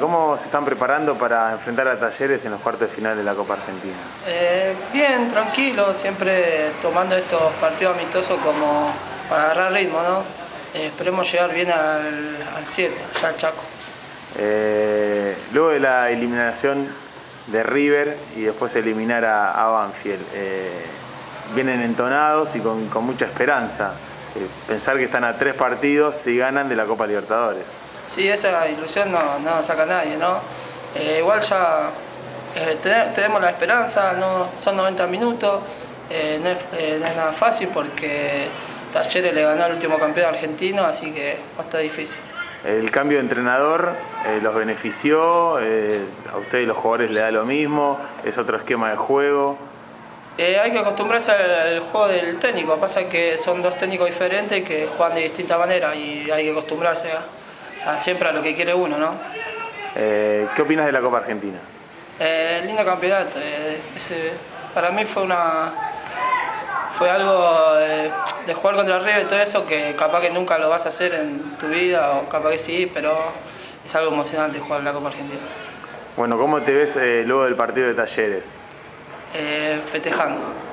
¿Cómo se están preparando para enfrentar a Talleres en los cuartos de final de la Copa Argentina? Eh, bien, tranquilo, siempre tomando estos partidos amistosos como para agarrar ritmo, ¿no? Eh, esperemos llegar bien al 7, allá al Chaco. Eh, luego de la eliminación de River y después eliminar a, a Banfield, vienen entonados y con, con mucha esperanza. pensar que están a tres partidos y ganan de la Copa Libertadores. Sí, esa ilusión no, no saca nadie, ¿no? Eh, igual ya eh, tenemos la esperanza, no, son 90 minutos, eh, no, es, nada fácil porque Talleres le ganó al último campeón argentino, así que va a estar difícil. El cambio de entrenador los benefició, a ustedes los jugadores le da lo mismo, es otro esquema de juego. hay que acostumbrarse al juego del técnico, pasa que son dos técnicos diferentes que juegan de distinta manera y hay que acostumbrarse a siempre a lo que quiere uno, ¿no? Eh, ¿Qué opinas de la Copa Argentina? Eh, lindo campeonato. Eh, para mí fue una fue algo de jugar contra River y todo eso que capaz que nunca lo vas a hacer en tu vida o capaz que sí, pero es algo emocionante jugar la Copa Argentina. Bueno, ¿cómo te ves luego del partido de Talleres? festejando.